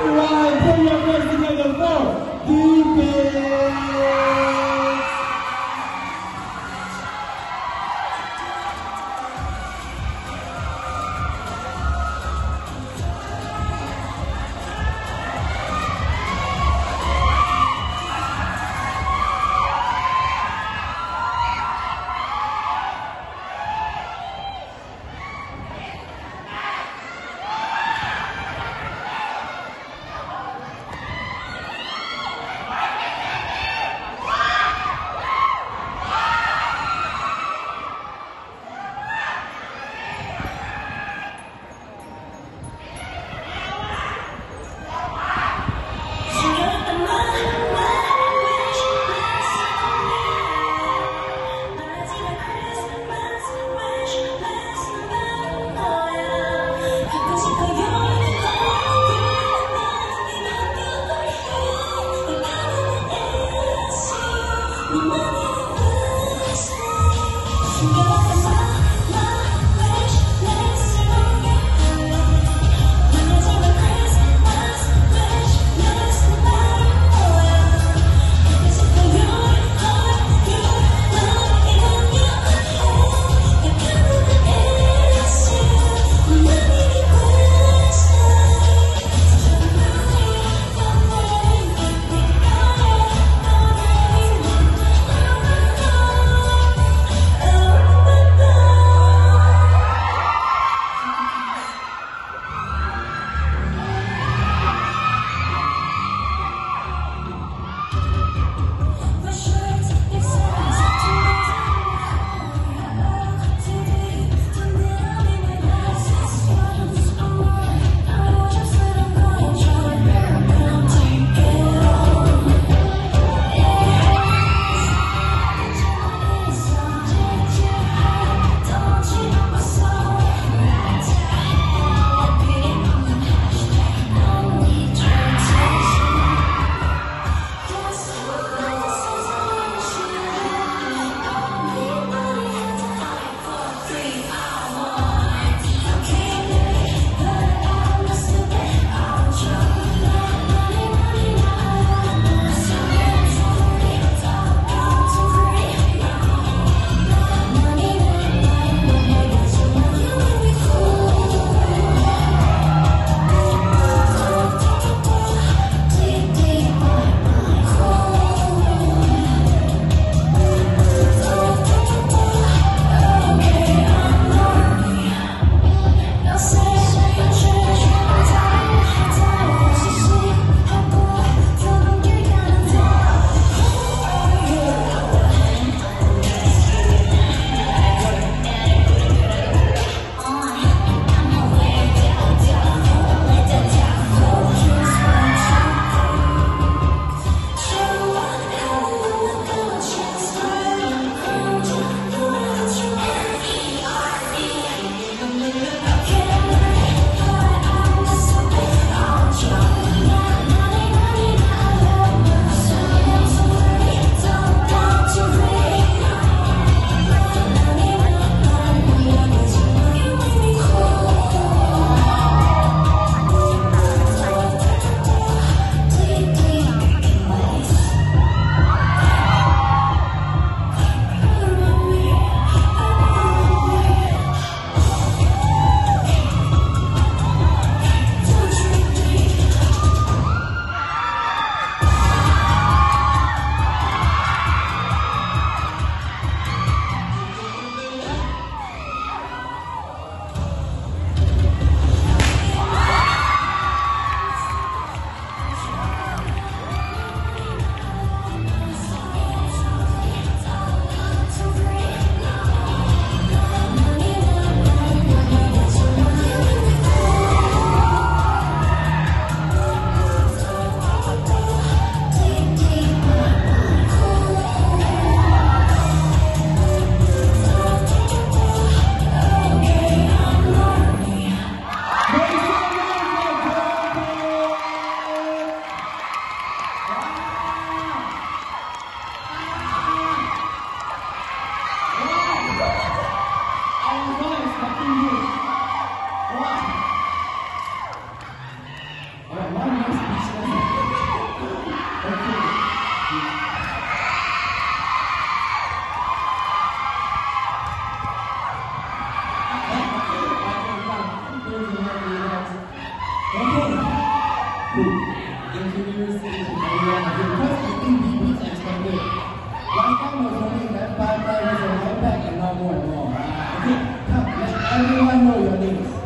Alright, put your hands together Was that was and everyone know